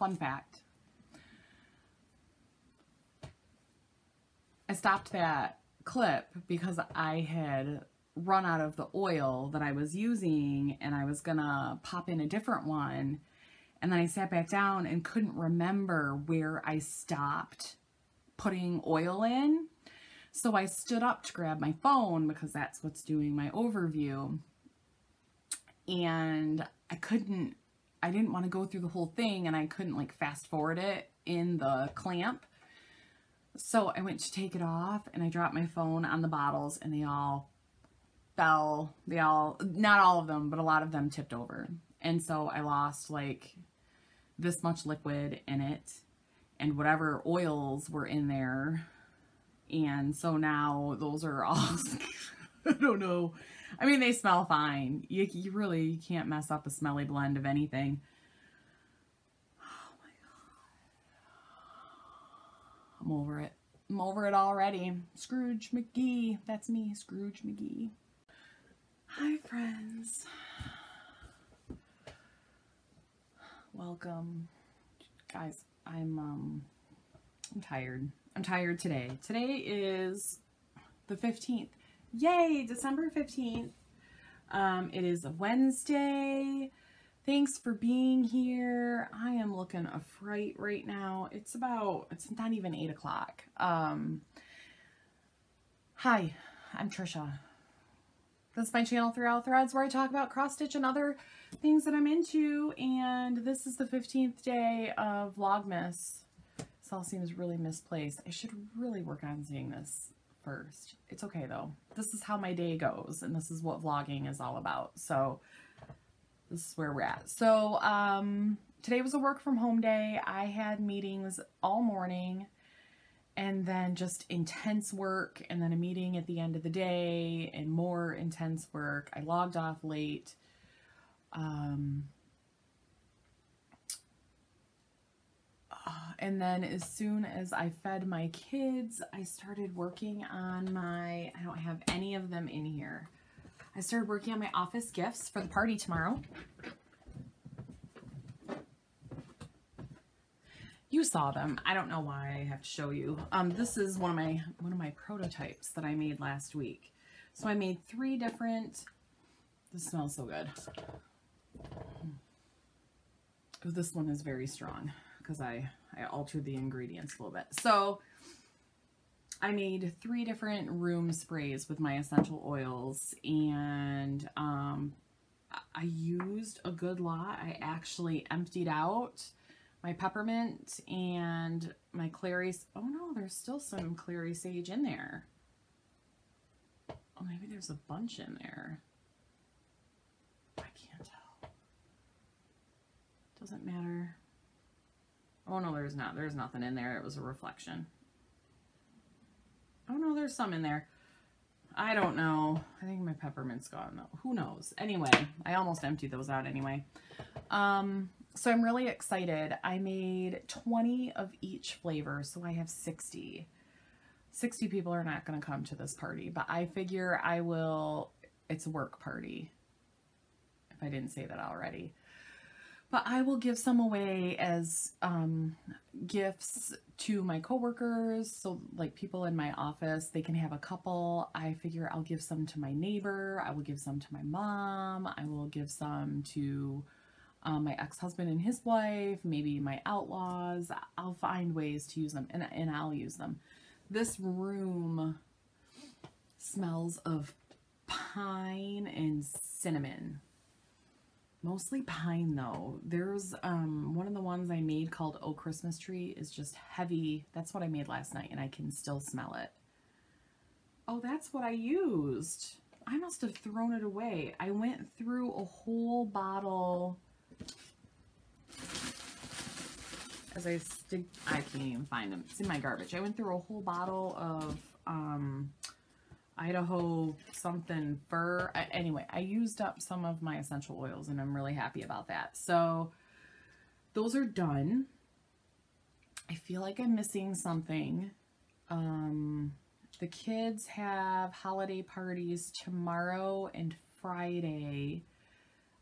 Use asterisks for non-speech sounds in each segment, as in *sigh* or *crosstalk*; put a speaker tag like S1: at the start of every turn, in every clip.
S1: fun fact. I stopped that clip because I had run out of the oil that I was using and I was gonna pop in a different one. And then I sat back down and couldn't remember where I stopped putting oil in. So I stood up to grab my phone because that's what's doing my overview. And I couldn't, I didn't want to go through the whole thing and I couldn't like fast forward it in the clamp. So I went to take it off and I dropped my phone on the bottles and they all fell. They all, not all of them, but a lot of them tipped over. And so I lost like this much liquid in it and whatever oils were in there. And so now those are all, *laughs* I don't know. I mean, they smell fine. You, you really can't mess up a smelly blend of anything. Oh my God. I'm over it. I'm over it already. Scrooge McGee. That's me, Scrooge McGee. Hi, friends. Welcome. Guys, I'm um I'm tired. I'm tired today. Today is the 15th. Yay, December 15th. Um it is a Wednesday. Thanks for being here. I am looking a fright right now. It's about it's not even 8 o'clock. Um Hi, I'm Trisha. This is my channel Three Owl Threads where I talk about cross stitch and other things that I'm into and this is the 15th day of Vlogmas. This all seems really misplaced. I should really work on seeing this first. It's okay though. This is how my day goes and this is what vlogging is all about. So this is where we're at. So um, today was a work from home day. I had meetings all morning and then just intense work and then a meeting at the end of the day and more intense work. I logged off late. Um, and then as soon as I fed my kids, I started working on my, I don't have any of them in here. I started working on my office gifts for the party tomorrow. you saw them. I don't know why I have to show you. Um, this is one of my one of my prototypes that I made last week. So I made three different. This smells so good. This one is very strong because I I altered the ingredients a little bit. So I made three different room sprays with my essential oils and um, I used a good lot. I actually emptied out my peppermint and my clary. Oh no, there's still some clary sage in there. Oh, maybe there's a bunch in there. I can't tell. Doesn't matter. Oh no, there's not. There's nothing in there. It was a reflection. Oh no, there's some in there. I don't know. I think my peppermint's gone though. Who knows? Anyway, I almost emptied those out anyway. Um, so I'm really excited. I made 20 of each flavor, so I have 60. 60 people are not going to come to this party, but I figure I will, it's a work party, if I didn't say that already. But I will give some away as um, gifts to my coworkers, so like people in my office, they can have a couple. I figure I'll give some to my neighbor, I will give some to my mom, I will give some to um, my ex-husband and his wife, maybe my outlaws. I'll find ways to use them and, and I'll use them. This room smells of pine and cinnamon. Mostly pine though. There's um, one of the ones I made called Oh Christmas Tree is just heavy. That's what I made last night and I can still smell it. Oh, that's what I used. I must have thrown it away. I went through a whole bottle as I stick, I can't even find them. It's in my garbage. I went through a whole bottle of um, Idaho something fir. Anyway, I used up some of my essential oils and I'm really happy about that. So those are done. I feel like I'm missing something. Um, the kids have holiday parties tomorrow and Friday.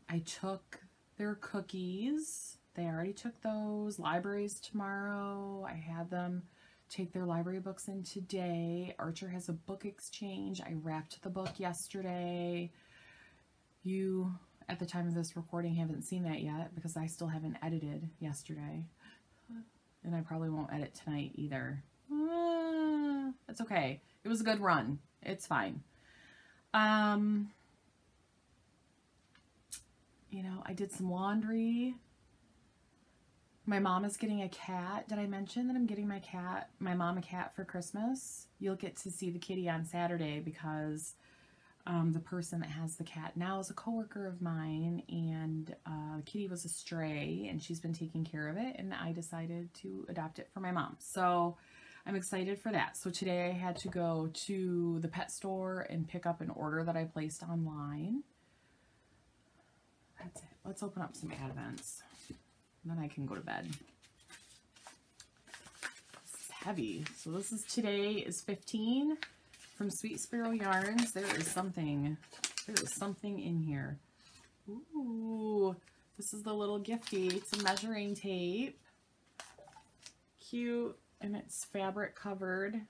S1: I took their cookies they already took those. Libraries tomorrow. I had them take their library books in today. Archer has a book exchange. I wrapped the book yesterday. You, at the time of this recording, haven't seen that yet because I still haven't edited yesterday. And I probably won't edit tonight either. Uh, it's okay. It was a good run. It's fine. Um, you know, I did some laundry. My mom is getting a cat. Did I mention that I'm getting my cat, my mom a cat for Christmas? You'll get to see the kitty on Saturday because um, the person that has the cat now is a coworker of mine and uh, kitty was a stray and she's been taking care of it and I decided to adopt it for my mom. So I'm excited for that. So today I had to go to the pet store and pick up an order that I placed online. That's it. Let's open up some Advents. Then I can go to bed. This is heavy. So this is today is 15 from Sweet Sparrow Yarns. There is something, there is something in here. Ooh, this is the little gifty. It's a measuring tape. Cute. And it's fabric covered.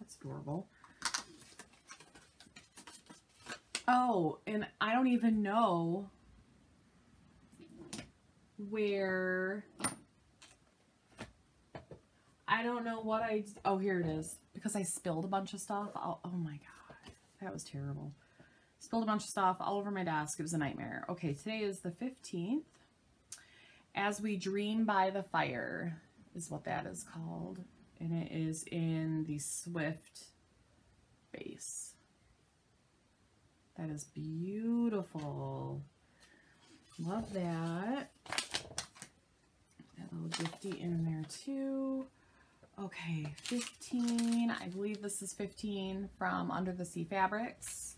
S1: That's adorable. Oh, and I don't even know where I don't know what I oh here it is. Because I spilled a bunch of stuff oh, oh my god that was terrible. Spilled a bunch of stuff all over my desk. It was a nightmare. Okay today is the 15th as we dream by the fire is what that is called. And it is in the Swift base. That is beautiful. Love that that little gifty in there too Okay, 15. I believe this is 15 from Under the Sea Fabrics.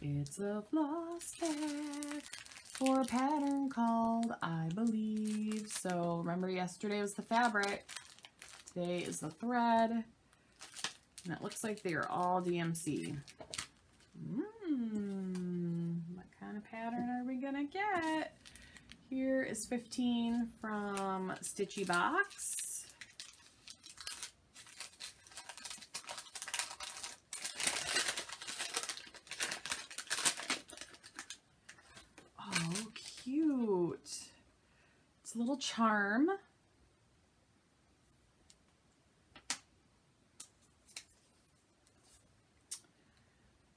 S1: It's a floss pack for a pattern called I Believe. So remember yesterday was the fabric. Today is the thread. And it looks like they are all DMC. Mmm, kind of pattern are we gonna get? Here is 15 from Stitchy Box. Oh, cute. It's a little charm.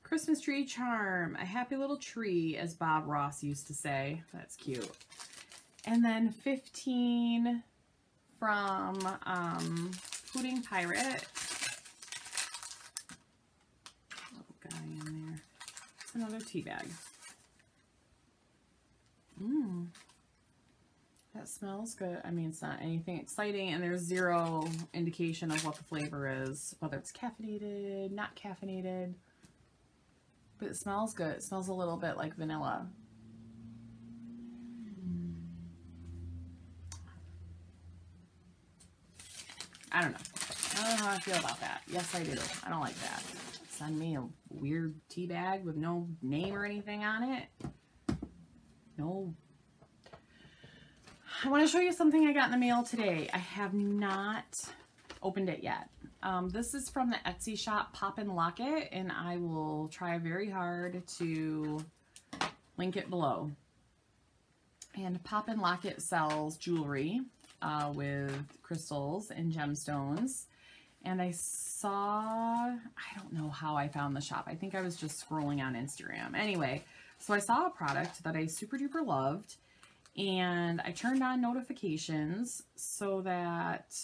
S1: Christmas tree charm, a happy little tree, as Bob Ross used to say. That's cute. And then 15 from um, Hooting Pirate. Little guy in there. It's another tea bag. Mmm. That smells good. I mean, it's not anything exciting, and there's zero indication of what the flavor is, whether it's caffeinated, not caffeinated. But it smells good. It smells a little bit like vanilla. I don't know. I don't know how I feel about that. Yes, I do. I don't like that. Send me a weird tea bag with no name or anything on it. No. I want to show you something I got in the mail today. I have not opened it yet. Um, this is from the Etsy shop Poppin' Locket, and I will try very hard to link it below. And Poppin' Locket sells jewelry uh, with crystals and gemstones. And I saw, I don't know how I found the shop. I think I was just scrolling on Instagram. Anyway, so I saw a product that I super duper loved and I turned on notifications so that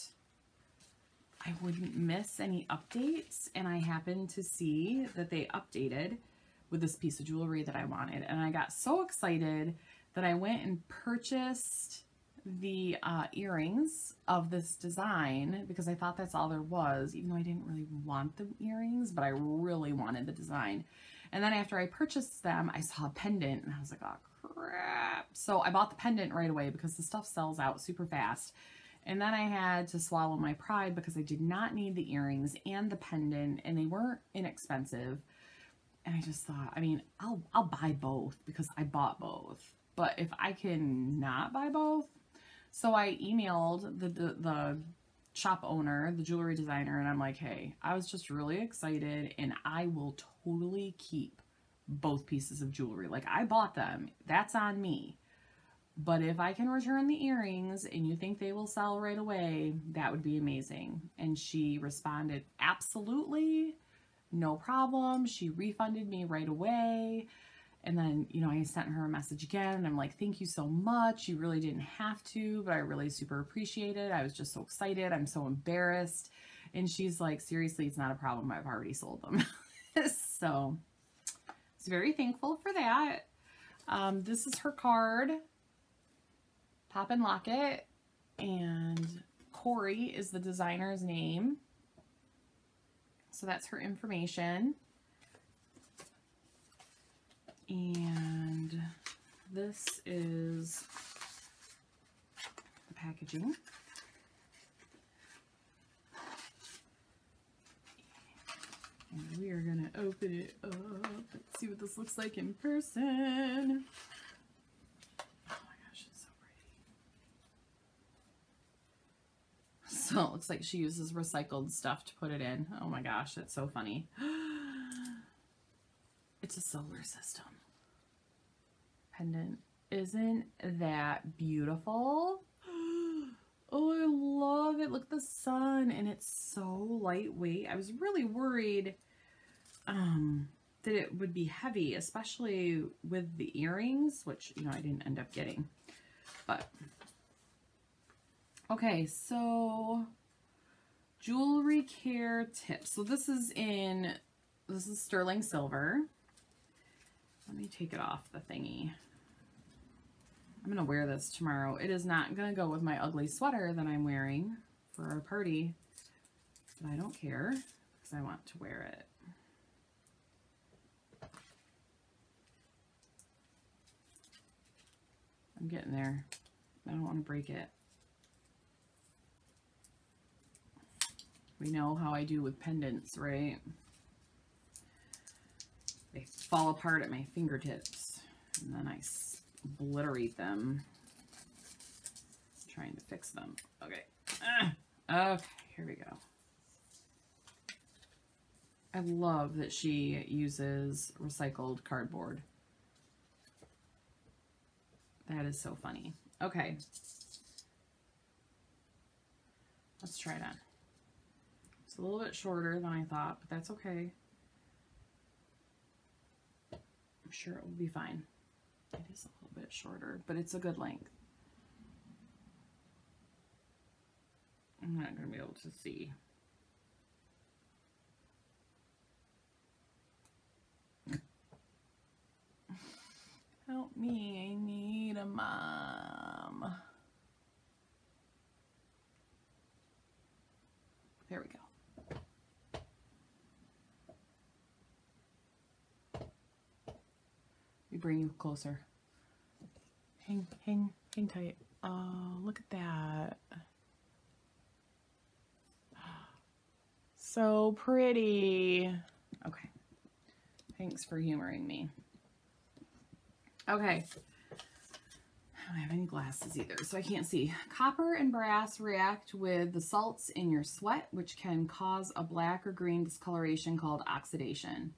S1: I wouldn't miss any updates. And I happened to see that they updated with this piece of jewelry that I wanted. And I got so excited that I went and purchased the uh, earrings of this design because I thought that's all there was, even though I didn't really want the earrings, but I really wanted the design. And then after I purchased them, I saw a pendant and I was like, oh crap. So I bought the pendant right away because the stuff sells out super fast. And then I had to swallow my pride because I did not need the earrings and the pendant and they weren't inexpensive. And I just thought, I mean, I'll I'll buy both because I bought both. But if I can not buy both, so I emailed the the, the shop owner, the jewelry designer, and I'm like, hey, I was just really excited and I will totally keep both pieces of jewelry. Like I bought them. That's on me. But if I can return the earrings and you think they will sell right away, that would be amazing. And she responded, absolutely, no problem. She refunded me right away. And then, you know, I sent her a message again and I'm like, thank you so much. You really didn't have to, but I really super appreciate it. I was just so excited. I'm so embarrassed. And she's like, seriously, it's not a problem. I've already sold them. *laughs* so, I was very thankful for that. Um, this is her card. Pop and Locket. And Corey is the designer's name. So that's her information. And this is the packaging. And we are going to open it up. Let's see what this looks like in person. Oh my gosh, it's so pretty. So it looks like she uses recycled stuff to put it in. Oh my gosh, it's so funny. *gasps* It's a solar system pendant. Isn't that beautiful? *gasps* Oh, I love it. Look at the sun. And it's so lightweight. I was really worried um, that it would be heavy, especially with the earrings, which, you know, I didn't end up getting. But, okay, so jewelry care tips. So this is in, this is sterling silver. Let me take it off the thingy. I'm going to wear this tomorrow. It is not going to go with my ugly sweater that I'm wearing for our party. But I don't care because I want to wear it. I'm getting there. I don't want to break it. We know how I do with pendants, right? They fall apart at my fingertips. And then I obliterate them. Trying to fix them. Okay. Ah, okay, here we go. I love that she uses recycled cardboard. That is so funny. Okay. Let's try it on. It's a little bit shorter than I thought, but that's okay. I'm sure it will be fine. It is a little bit shorter, but it's a good length. I'm not going to be able to see. Help me, I need a mom. There we go. We bring you closer. Hang, hang, hang tight. Oh, look at that. So pretty. Okay. Thanks for humoring me. Okay. I don't have any glasses either, so I can't see. Copper and brass react with the salts in your sweat, which can cause a black or green discoloration called oxidation.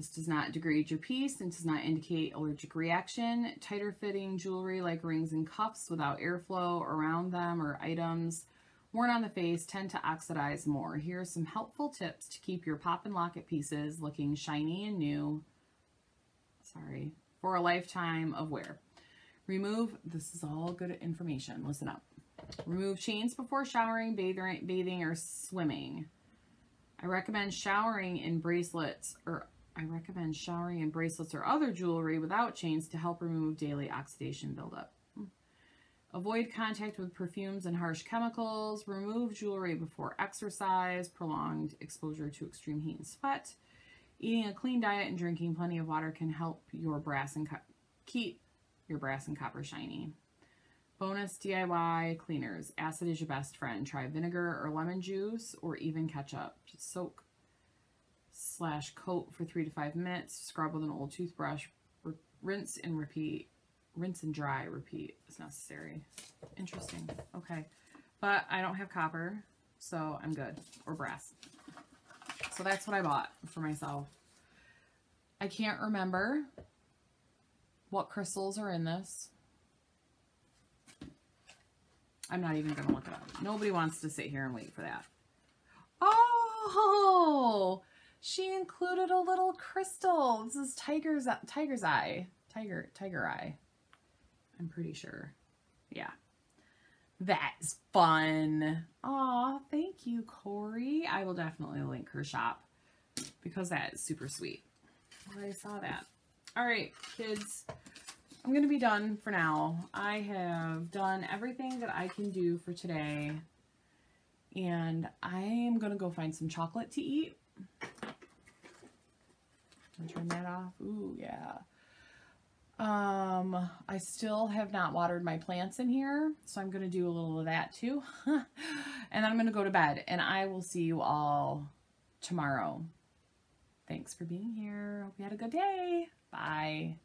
S1: This does not degrade your piece and does not indicate allergic reaction. Tighter fitting jewelry like rings and cuffs without airflow around them or items worn on the face tend to oxidize more. Here are some helpful tips to keep your pop and locket pieces looking shiny and new. Sorry, for a lifetime of wear. Remove, this is all good information, listen up. Remove chains before showering, bathing, bathing or swimming. I recommend showering in bracelets or I recommend showering in bracelets or other jewelry without chains to help remove daily oxidation buildup. Avoid contact with perfumes and harsh chemicals. Remove jewelry before exercise, prolonged exposure to extreme heat and sweat. Eating a clean diet and drinking plenty of water can help your brass and keep your brass and copper shiny. Bonus DIY cleaners. Acid is your best friend. Try vinegar or lemon juice or even ketchup. Soak slash coat for three to five minutes. Scrub with an old toothbrush. rinse and repeat. Rinse and dry, repeat is necessary. Interesting. Okay. But I don't have copper, so I'm good. Or brass. So that's what I bought for myself. I can't remember what crystals are in this. I'm not even going to look it up. Nobody wants to sit here and wait for that. Oh, she included a little crystal. This is tiger's tiger's eye. Tiger tiger eye. I'm pretty sure. Yeah. That's fun. Aw, thank you, Corey. I will definitely link her shop because that is super sweet. I saw that. All right, kids. I'm going to be done for now. I have done everything that I can do for today. And I am going to go find some chocolate to eat. Turn that off. Ooh, yeah. Um, I still have not watered my plants in here, so I'm going to do a little of that too. *laughs* and then I'm going to go to bed, and I will see you all tomorrow. Thanks for being here. Hope you had a good day. Bye.